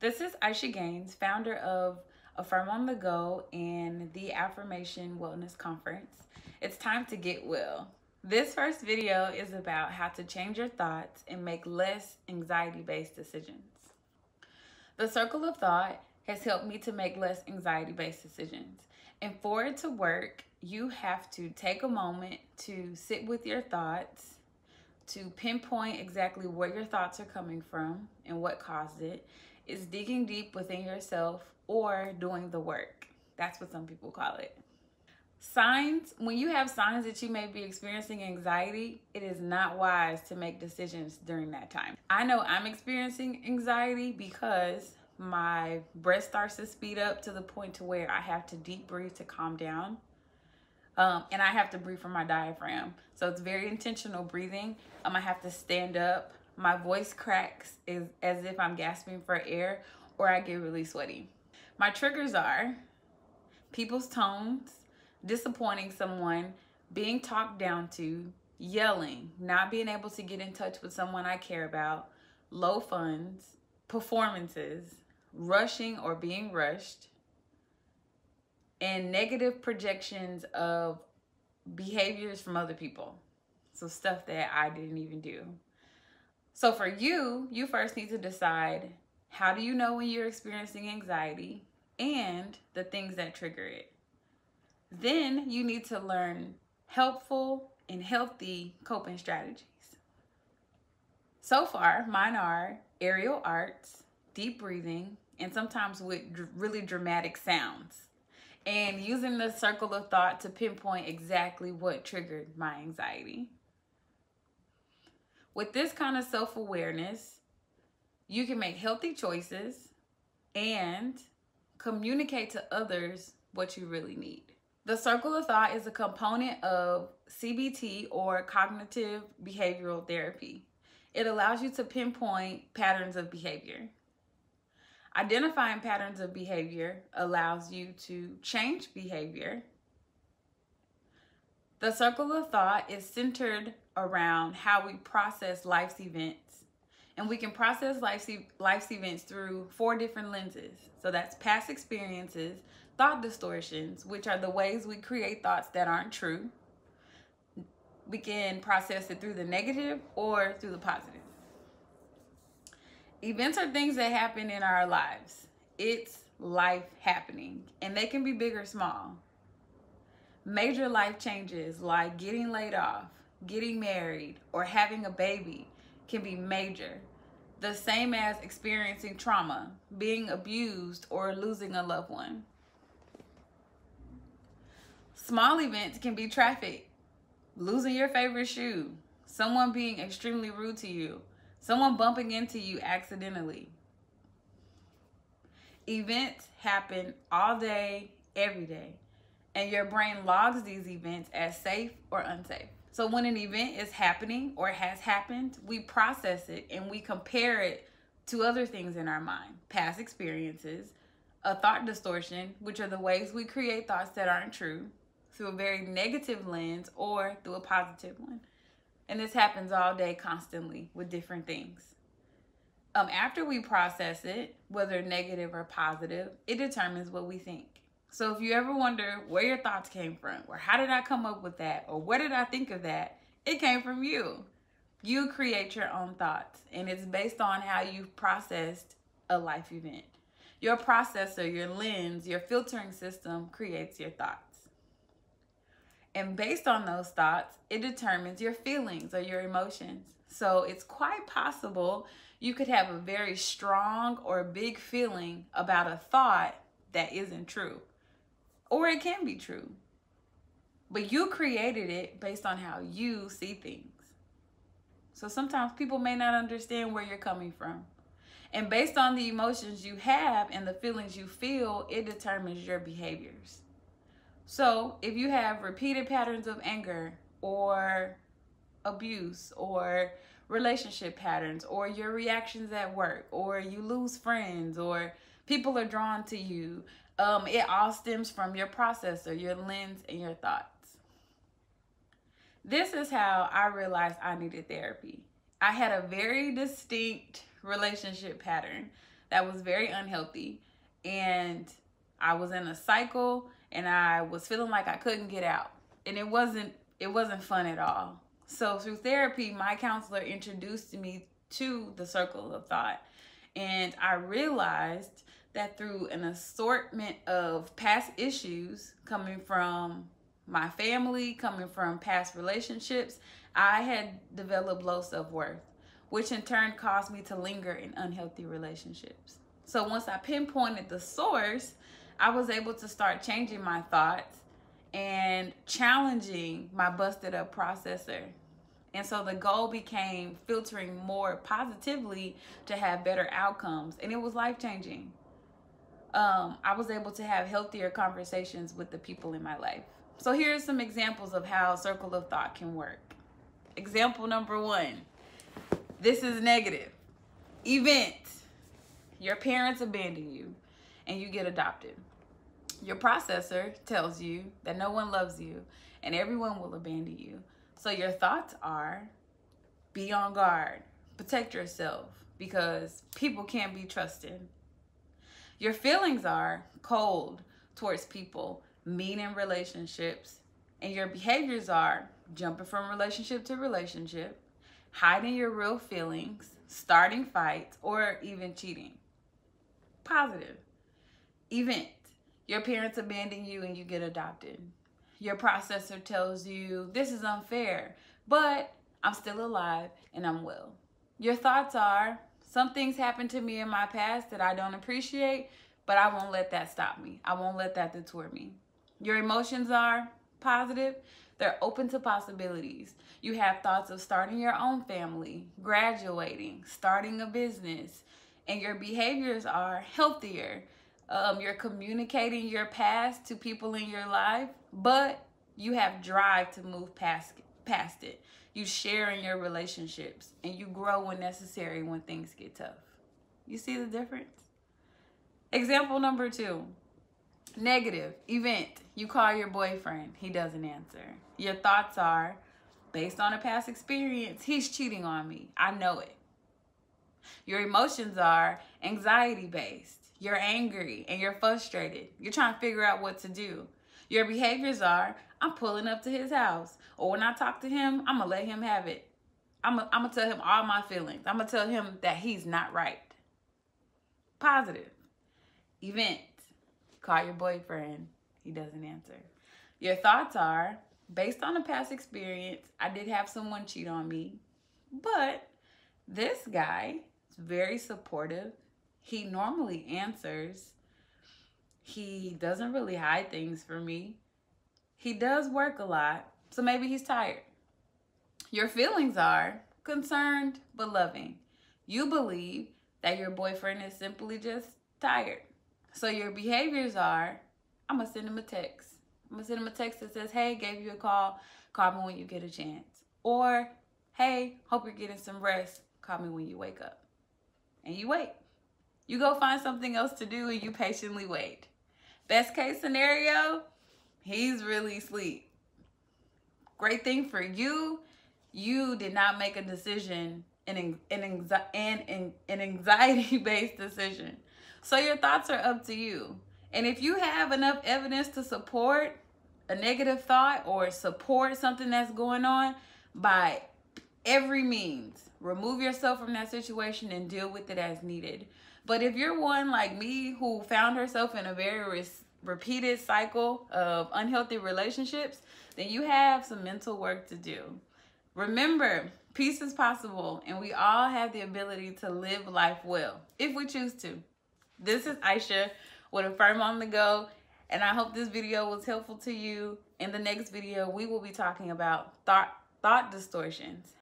This is Aisha Gaines, founder of Affirm on the Go and the Affirmation Wellness Conference. It's time to get well. This first video is about how to change your thoughts and make less anxiety based decisions. The circle of thought has helped me to make less anxiety based decisions. And for it to work, you have to take a moment to sit with your thoughts, to pinpoint exactly where your thoughts are coming from and what caused it. Is digging deep within yourself or doing the work. That's what some people call it. Signs, when you have signs that you may be experiencing anxiety, it is not wise to make decisions during that time. I know I'm experiencing anxiety because my breath starts to speed up to the point to where I have to deep breathe to calm down. Um, and I have to breathe from my diaphragm. So it's very intentional breathing. Um, I have to stand up. My voice cracks is as if I'm gasping for air or I get really sweaty. My triggers are people's tones, disappointing someone, being talked down to, yelling, not being able to get in touch with someone I care about, low funds, performances, rushing or being rushed, and negative projections of behaviors from other people. So stuff that I didn't even do. So for you, you first need to decide how do you know when you're experiencing anxiety and the things that trigger it. Then you need to learn helpful and healthy coping strategies. So far, mine are aerial arts, deep breathing, and sometimes with really dramatic sounds. And using the circle of thought to pinpoint exactly what triggered my anxiety. With this kind of self awareness, you can make healthy choices and communicate to others what you really need. The circle of thought is a component of CBT or cognitive behavioral therapy. It allows you to pinpoint patterns of behavior. Identifying patterns of behavior allows you to change behavior. The circle of thought is centered around how we process life's events. And we can process life's, life's events through four different lenses. So that's past experiences, thought distortions, which are the ways we create thoughts that aren't true. We can process it through the negative or through the positive. Events are things that happen in our lives. It's life happening, and they can be big or small. Major life changes like getting laid off, getting married, or having a baby can be major. The same as experiencing trauma, being abused, or losing a loved one. Small events can be traffic, losing your favorite shoe, someone being extremely rude to you, Someone bumping into you accidentally. Events happen all day, every day. And your brain logs these events as safe or unsafe. So when an event is happening or has happened, we process it and we compare it to other things in our mind past experiences, a thought distortion, which are the ways we create thoughts that aren't true, through a very negative lens or through a positive one. And this happens all day constantly with different things. Um, after we process it, whether negative or positive, it determines what we think. So if you ever wonder where your thoughts came from, or how did I come up with that, or what did I think of that, it came from you. You create your own thoughts, and it's based on how you've processed a life event. Your processor, your lens, your filtering system creates your thoughts. And based on those thoughts, it determines your feelings or your emotions. So it's quite possible you could have a very strong or big feeling about a thought that isn't true. Or it can be true. But you created it based on how you see things. So sometimes people may not understand where you're coming from. And based on the emotions you have and the feelings you feel, it determines your behaviors. So if you have repeated patterns of anger or abuse or relationship patterns or your reactions at work or you lose friends or people are drawn to you, um, it all stems from your processor, your lens, and your thoughts. This is how I realized I needed therapy. I had a very distinct relationship pattern that was very unhealthy. And I was in a cycle and I was feeling like I couldn't get out. And it wasn't it wasn't fun at all. So through therapy, my counselor introduced me to the circle of thought. And I realized that through an assortment of past issues coming from my family, coming from past relationships, I had developed low self worth, which in turn caused me to linger in unhealthy relationships. So once I pinpointed the source, I was able to start changing my thoughts and challenging my busted up processor. And so the goal became filtering more positively to have better outcomes. And it was life changing. Um, I was able to have healthier conversations with the people in my life. So here are some examples of how circle of thought can work. Example number one this is negative. Event your parents abandon you and you get adopted. Your processor tells you that no one loves you and everyone will abandon you. So your thoughts are be on guard, protect yourself because people can't be trusted. Your feelings are cold towards people, mean in relationships, and your behaviors are jumping from relationship to relationship, hiding your real feelings, starting fights, or even cheating. Positive. Event. Your parents abandon you and you get adopted. Your processor tells you this is unfair, but I'm still alive and I'm well. Your thoughts are some things happened to me in my past that I don't appreciate, but I won't let that stop me. I won't let that detour me. Your emotions are positive. They're open to possibilities. You have thoughts of starting your own family, graduating, starting a business, and your behaviors are healthier. Um, you're communicating your past to people in your life, but you have drive to move past past it. You share in your relationships and you grow when necessary when things get tough. You see the difference? Example number two. Negative event. You call your boyfriend. He doesn't answer. Your thoughts are based on a past experience. He's cheating on me. I know it. Your emotions are anxiety based. You're angry and you're frustrated. You're trying to figure out what to do. Your behaviors are I'm pulling up to his house. Or when I talk to him, I'm going to let him have it. I'm going to tell him all my feelings. I'm going to tell him that he's not right. Positive. Event. Call your boyfriend. He doesn't answer. Your thoughts are based on a past experience, I did have someone cheat on me, but this guy is very supportive. He normally answers. He doesn't really hide things from me. He does work a lot, so maybe he's tired. Your feelings are concerned but loving. You believe that your boyfriend is simply just tired. So your behaviors are I'm to send him a text. I'm to send him a text that says, Hey, gave you a call. Call me when you get a chance. Or, Hey, hope you're getting some rest. Call me when you wake up. And you wait. You go find something else to do and you patiently wait. Best case scenario, he's really asleep. Great thing for you, you did not make a decision, an, an, an, an anxiety based decision. So your thoughts are up to you. And if you have enough evidence to support a negative thought or support something that's going on, by every means, remove yourself from that situation and deal with it as needed. But if you're one like me who found herself in a very repeated cycle of unhealthy relationships, then you have some mental work to do. Remember, peace is possible, and we all have the ability to live life well if we choose to. This is Aisha with Affirm on the Go, and I hope this video was helpful to you. In the next video, we will be talking about thought thought distortions,